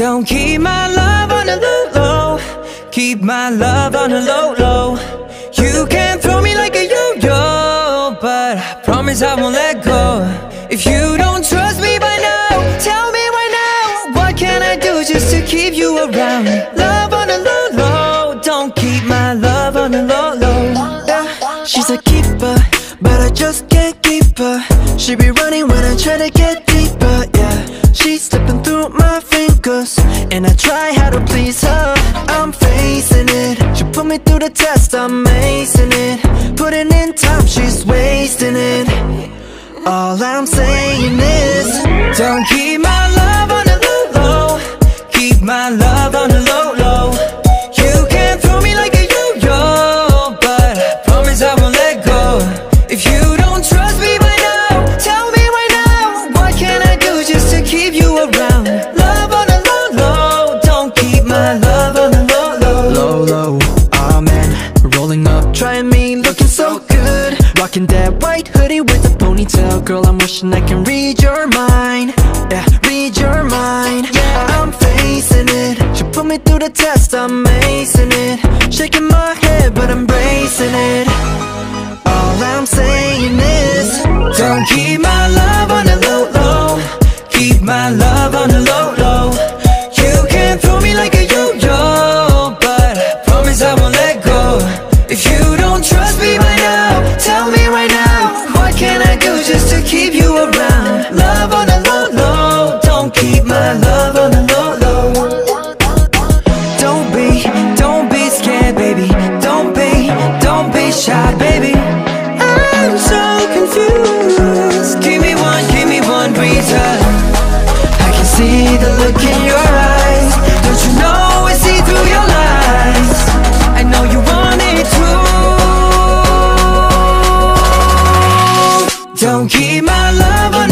Don't keep my love on the low, low. Keep my love on the low, low. You can throw me like a yo-yo, but I promise I won't let go. If you don't trust me by now, tell me right now. What can I do just to keep you around? Love on the low, low. Don't keep my love on the low, low. Yeah, she's a keeper, but I just can't keep her. She be running when I try to get deeper. And I try how to please her. I'm facing it. She put me through the test, I'm acing it. Putting in time, she's wasting it. All I'm saying is, Don't keep my up, trying me, looking so good. Rocking that white hoodie with a ponytail. Girl, I'm wishing I can read your mind. Yeah, read your mind. Yeah, I'm facing it. She put me through the test, I'm acing it. Shaking my head, but I'm bracing it. All I'm saying is Don't keep my love on the low, low. Keep my love on the low, just to keep you around? Love on the low, low. Don't keep my love on the low, low. Don't be, don't be scared, baby. Don't be, don't be shy, baby. keep my love on.